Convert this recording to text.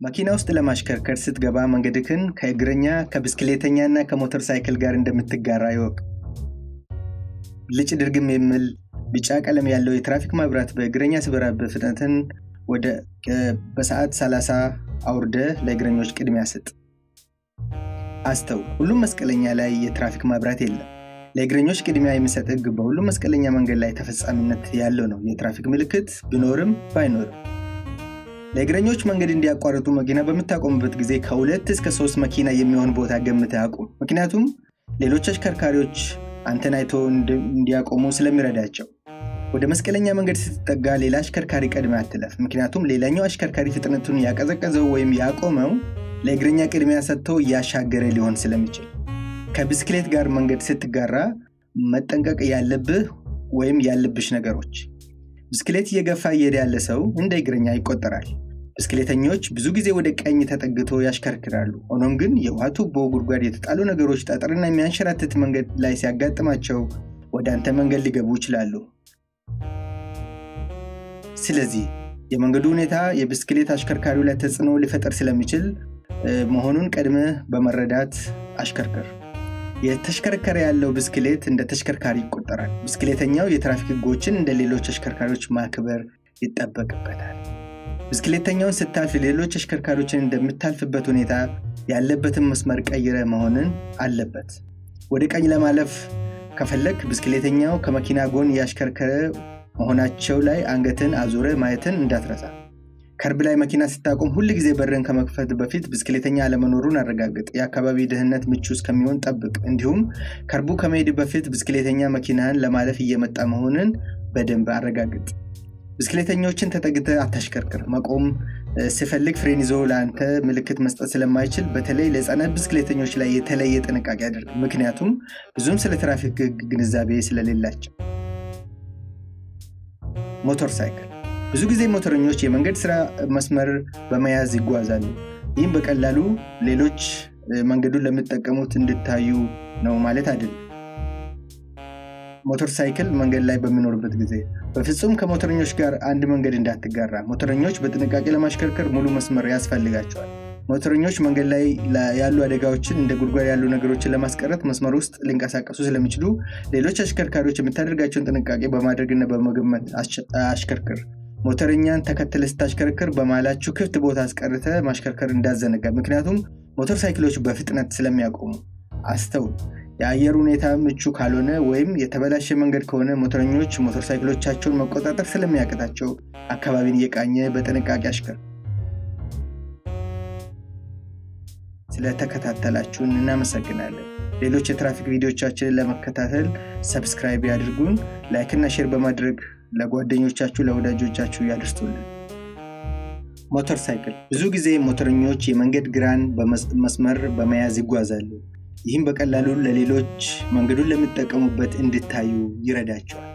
መኪና ውስጥ ለማሽከርከር ስትገባ መንገድክን ከእግረኛ ከብስክሌተኛ እና ከሞተር ሳይክል ጋር እንደምትጋራ ይወቅ። ልጭ ድርግም የሚል ቢጫ ቀለም ያለው የትራፊክ መብራት በእግረኛ ሲበራብህ ፍጥነትን ወደ በሰዓት 30 አውርደ ለእግረኞች ቅድሚያ ስጥ። አስተው ሁሉም መስቀለኛ ላይ የትራፊክ መብራት የለም። ለእግረኞች ቅድሚያ የሚሰጥ ህግ በሁሉም መስቀለኛ መንገድ ላይ ተፈጻሚነት ያለው ነው። የትራፊክ ምልክት ቢኖርም ባይኖርም ለእግረኞች መንገድ እንዲያቋርጡ መኪና በምታቆሙበት ጊዜ ከሁለት እስከ ሶስት መኪና የሚሆን ቦታ ገምተህ አቁም። ምክንያቱም ሌሎች አሽከርካሪዎች አንተን አይቶ እንዲያቆሙ ስለሚረዳቸው። ወደ መስቀለኛ መንገድ ስትጠጋ ሌላ አሽከርካሪ ቀድመ አትለፍ። ምክንያቱም ሌላኛው አሽከርካሪ ፍጥነቱን ያቀዘቀዘው ወይም ያቆመው ለእግረኛ ቅድሚያ ሰጥቶ እያሻገረ ሊሆን ስለሚችል። ከብስክሌት ጋር መንገድ ስትጋራ መጠንቀቅ ያለብህ ወይም ያለብሽ ነገሮች ብስክሌት እየገፋ እየሄደ ያለ ሰው እንደ እግረኛ ይቆጠራል። ብስክሌተኞች ብዙ ጊዜ ወደ ቀኝ ተጠግቶ ያሽከርክራሉ። ሆኖም ግን የውሃ ቱቦ፣ ጉድጓድ፣ የተጣሉ ነገሮች፣ ጠጠርና የሚያንሸራትት መንገድ ላይ ሲያጋጥማቸው ወደ አንተ መንገድ ሊገቡ ይችላሉ። ስለዚህ የመንገዱ ሁኔታ የብስክሌት አሽከርካሪው ላይ ተጽዕኖ ሊፈጠር ስለሚችል መሆኑን ቀድመህ በመረዳት አሽከርክር። የተሽከረከረ ያለው ብስክሌት እንደ ተሽከርካሪ ይቆጠራል። ብስክሌተኛው የትራፊክ ህጎችን እንደ ሌሎች አሽከርካሪዎች ማክበር ይጠበቅበታል። ብስክሌተኛውን ስታልፍ ሌሎች አሽከርካሪዎችን እንደምታልፍበት ሁኔታ ያለበትን መስመር ቀይረ መሆንን አለበት። ወደ ቀኝ ለማለፍ ከፈለግ ብስክሌተኛው ከመኪና ጎን እያሽከርከረ መሆናቸው ላይ አንገትን አዙረ ማየትን እንዳትረሳ። ከርብ ላይ መኪና ስታቆም ሁል ጊዜ በርን ከመክፈት በፊት ብስክሌተኛ አለመኖሩን አረጋግጥ። የአካባቢ ደህንነት ምቹ እስከሚሆን ጠብቅ። እንዲሁም ከርቡ ከመሄድ በፊት ብስክሌተኛ መኪናህን ለማለፍ እየመጣ መሆንን በደንብ አረጋግጥ። ብስክሌተኞችን ተጠግተ አታሽከርክር። መቆም ሲፈልግ ፍሬን ይዞ ለአንተ ምልክት መስጠት ስለማይችል በተለይ ለህፃናት ብስክሌተኞች ላይ የተለየ ጥንቃቄ አድርግ። ምክንያቱም ብዙም ስለ ትራፊክ ህግ ግንዛቤ ስለሌላቸው። ሞተር ሳይክል ብዙ ጊዜ ሞተረኞች የመንገድ ስራ መስመር በመያዝ ይጓዛሉ። ይህም በቀላሉ ሌሎች መንገዱን ለሚጠቀሙት እንድታዩ ነው ማለት አይደለም። ሞተር ሳይክል መንገድ ላይ በሚኖርበት ጊዜ በፍጹም ከሞተረኞች ጋር አንድ መንገድ እንዳትጋራ። ሞተረኞች በጥንቃቄ ለማሽከርከር ሙሉ መስመር ያስፈልጋቸዋል። ሞተረኞች መንገድ ላይ ያሉ አደጋዎችን እንደ ጉድጓድ ያሉ ነገሮችን ለማስቀረት መስመር ውስጥ ሊንቀሳቀሱ ስለሚችሉ ሌሎች አሽከርካሪዎች የምታደርጋቸውን ጥንቃቄ በማድረግና በመገመት አሽከርክር። ሞተረኛን ተከትለ ስታሽከርክር በመሃላችሁ ክፍት ቦታ አስቀርተ ማሽከርከር እንዳዘነጋ። ምክንያቱም ሞተር ሳይክሎች በፍጥነት ስለሚያቆሙ። አስተውል። የአየር ሁኔታ ምቹ ካልሆነ ወይም የተበላሸ መንገድ ከሆነ ሞተረኞች ሞተር ሳይክሎቻቸውን መቆጣጠር ስለሚያቅታቸው አካባቢን እየቃኘ በጥንቃቄ አሽከር። ስለተከታተላችሁን እናመሰግናለን። ሌሎች የትራፊክ ቪዲዮቻችንን ለመከታተል subscribe ያድርጉን። like ና share በማድረግ ለጓደኞቻችሁ ለወዳጆቻችሁ ያድርሱልን። ሞተር ሳይክል ብዙ ጊዜ ሞተረኞች የመንገድ ግራን መስመር በመያዝ ይጓዛሉ። ይህም በቀላሉ ለሌሎች መንገዱን ለሚጠቀሙበት እንድታዩ ይረዳቸዋል።